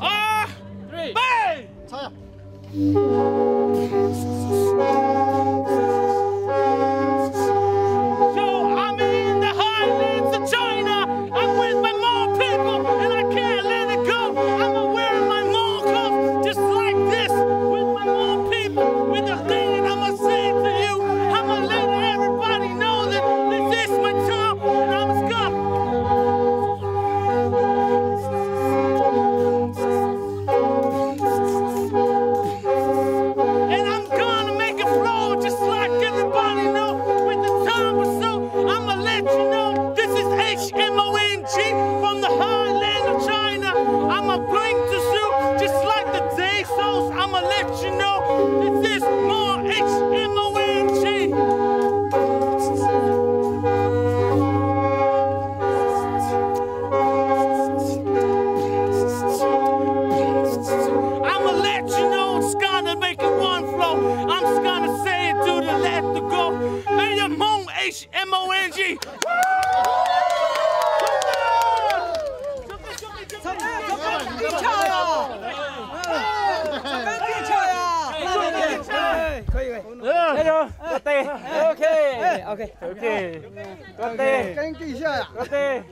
아! 3! 5! 자야! more H in the wind, I'ma let you know it's gonna make it one flow. I'm just gonna say it to the let to go. 好，对，OK，OK，OK，对，跟地下，对。